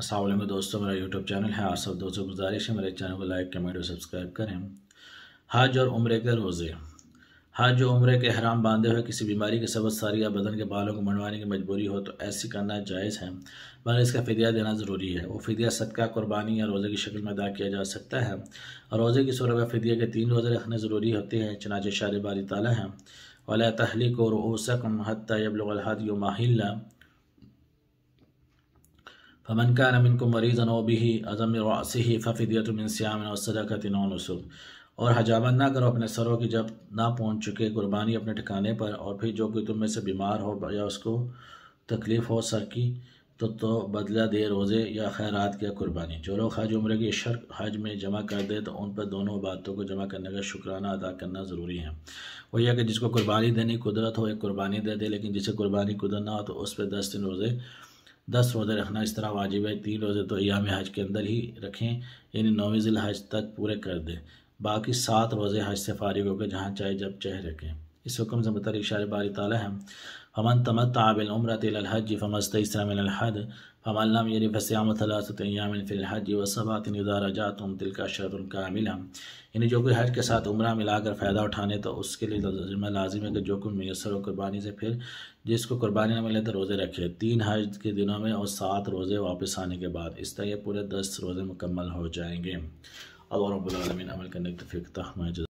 السلام علیکم دوستوں میرا یوٹیوب چینل ہے، آپ سب دوستوں گزارش ہے، میرے چینل کو لائک، کمنٹ اور سبسکرائب کریں۔ حج اور عمرے کے روزے۔ حج و عمرے کے حرام باندھے ہوئے کسی بیماری کے سبب ساری یا بدن کے بالوں کو منڈوانے کی مجبوری ہو تو ایسی کرنا جائز ہے، مگر اس کا فدیہ دینا ضروری ہے۔ وہ فدیہ صدقہ، قربانی یا روزے کی شکل میں ادا کیا جا سکتا ہے۔ اور روزے کی صورت میں فدیہ کے تین روزے رکھنے ضروری ہوتے ہیں، چنانچہ شار باری تعالیٰ ہیں۔ ولا تحلیق اور اوسکم حتیٰ یبلغ الحد یوم فمن كان منكم مريضا او به عظم راسه ففدیۃ من صيام او صدقۃ او نسک اور حجامت نہ کرو اپنے سروں کی جب نہ پہنچ چکے قربانی اپنے ٹھکانے پر اور پھر جو کوئی تم میں سے بیمار ہو یا اس کو تکلیف ہو سر کی، تو تو بدلہ دے روزے یا خیرات کیا قربانی۔ جو لوگ حج عمرے کی شرک حج میں جمع کر دے، تو ان پر دونوں باتوں کو جمع کرنے کا شکرانہ ادا کرنا ضروری ہے۔ وہ یہ کہ جس کو قربانی دینے کی قدرت ہو، ایک قربانی دے دے، لیکن جسے قربانی قدرت نہ ہو، تو اس پہ دس دن روزے دس روزے رکھنا اس طرح واجب ہے، تین روزے تو ایام حج کے اندر ہی رکھیں یعنی نویں ذی الحج تک پورے کر دیں۔ باقی سات روزے حج سے فارغ ہو کے جہاں چاہے جب چاہے رکھیں۔ اس حکم سے متعلق اشار باری تعالیٰ ہے، فمن تمتع بالعمرة الى الحج فما استيسر من الحج فمن لم يرد فصيام ثلاثة ايام في الحج وسبعة اذا رجعتم تلك عشرة كاملة یعنی جو کوئی حج کے ساتھ عمرہ ملا کر فائدہ اٹھانے تو اس کے لیے ذمہ لازم ہے کہ جو کوئی میسر ہو قربانی سے پھر جس کو قربانی نہ ملے تو روزے رکھے۔ تین حج کے دنوں میں اور سات روزے واپس آنے کے بعد۔ اس طرح یہ پورے دس روزے مکمل ہو جائیں گے۔ اور رب العالمین عمل کرنے کی توفیق تحمہ